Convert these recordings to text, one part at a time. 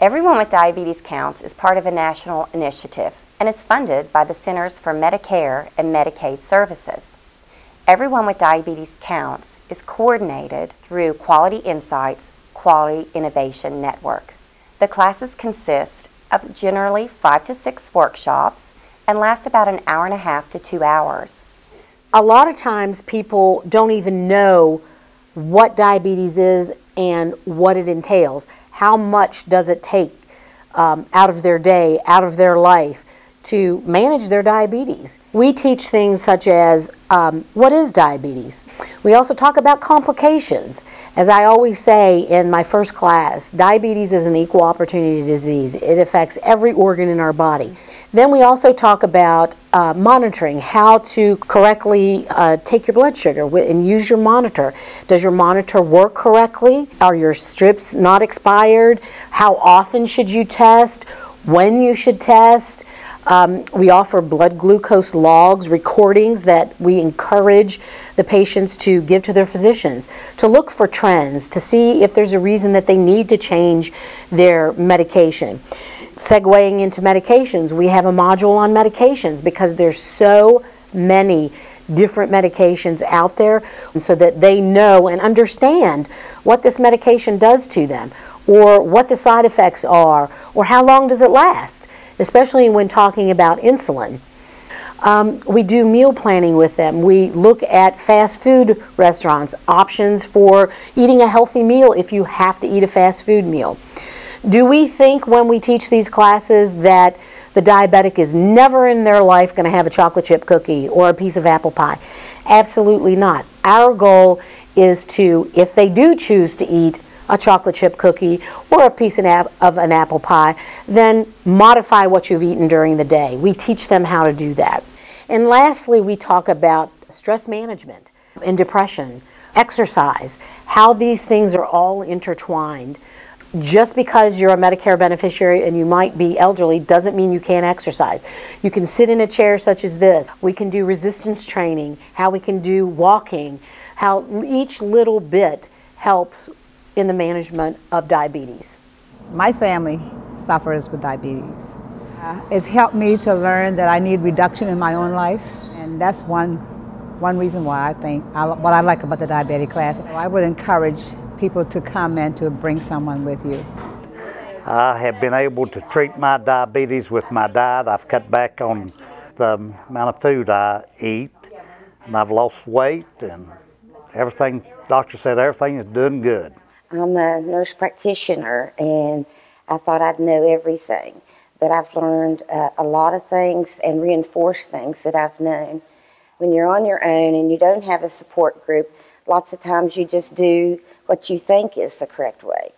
Everyone with Diabetes Counts is part of a national initiative and is funded by the Centers for Medicare and Medicaid Services. Everyone with Diabetes Counts is coordinated through Quality Insights Quality Innovation Network. The classes consist of generally five to six workshops and last about an hour and a half to two hours. A lot of times people don't even know what diabetes is and what it entails how much does it take um, out of their day, out of their life to manage their diabetes. We teach things such as um, what is diabetes? We also talk about complications. As I always say in my first class, diabetes is an equal opportunity disease. It affects every organ in our body. Then we also talk about uh, monitoring, how to correctly uh, take your blood sugar and use your monitor. Does your monitor work correctly? Are your strips not expired? How often should you test? When you should test? Um, we offer blood glucose logs, recordings that we encourage the patients to give to their physicians to look for trends, to see if there's a reason that they need to change their medication. Segueing into medications, we have a module on medications because there's so many different medications out there so that they know and understand what this medication does to them or what the side effects are or how long does it last, especially when talking about insulin. Um, we do meal planning with them. We look at fast food restaurants, options for eating a healthy meal if you have to eat a fast food meal. Do we think when we teach these classes that the diabetic is never in their life going to have a chocolate chip cookie or a piece of apple pie? Absolutely not. Our goal is to, if they do choose to eat a chocolate chip cookie or a piece of an apple pie, then modify what you've eaten during the day. We teach them how to do that. And lastly, we talk about stress management and depression, exercise, how these things are all intertwined just because you're a Medicare beneficiary and you might be elderly doesn't mean you can't exercise. You can sit in a chair such as this. We can do resistance training, how we can do walking, how each little bit helps in the management of diabetes. My family suffers with diabetes. Uh, it's helped me to learn that I need reduction in my own life, and that's one, one reason why I think I, what I like about the diabetic class. I would encourage people to come and to bring someone with you? I have been able to treat my diabetes with my diet. I've cut back on the amount of food I eat and I've lost weight and everything, doctor said everything is doing good. I'm a nurse practitioner and I thought I'd know everything, but I've learned uh, a lot of things and reinforced things that I've known. When you're on your own and you don't have a support group, lots of times you just do what you think is the correct way.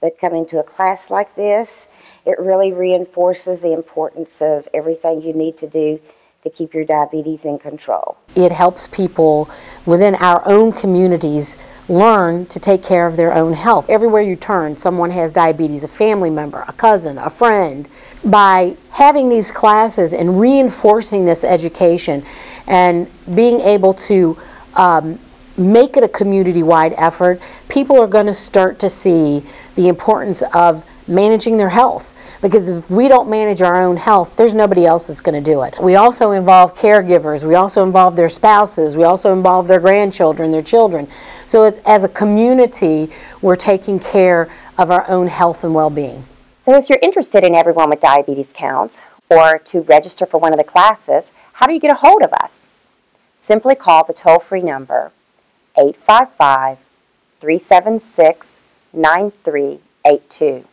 But coming to a class like this, it really reinforces the importance of everything you need to do to keep your diabetes in control. It helps people within our own communities learn to take care of their own health. Everywhere you turn, someone has diabetes, a family member, a cousin, a friend. By having these classes and reinforcing this education and being able to um, make it a community-wide effort, people are going to start to see the importance of managing their health. Because if we don't manage our own health, there's nobody else that's going to do it. We also involve caregivers. We also involve their spouses. We also involve their grandchildren, their children. So as a community, we're taking care of our own health and well-being. So if you're interested in Everyone with Diabetes Counts or to register for one of the classes, how do you get a hold of us? Simply call the toll-free number 855 376 9382.